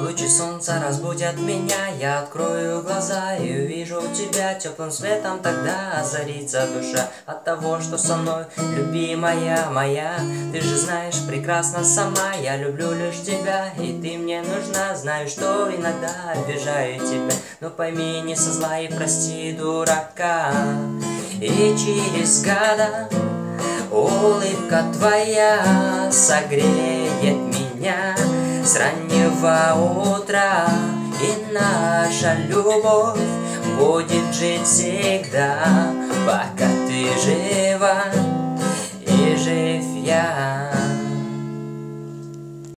Лучи солнца разбудят меня, я открою глаза и увижу тебя Теплым светом. Тогда озарится душа От того, что со мной, любимая моя Ты же знаешь прекрасно сама, я люблю лишь тебя И ты мне нужна, знаю, что иногда обижаю тебя Но пойми, не со зла и прости дурака. И через года улыбка твоя согреет с раннего утра. И наша любовь будет жить всегда Пока ты жива. И жив я